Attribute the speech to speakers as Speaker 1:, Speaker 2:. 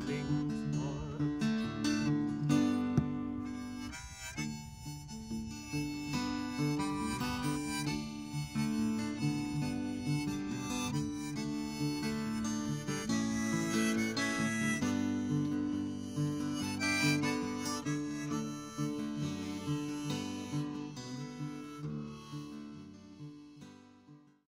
Speaker 1: sleeping.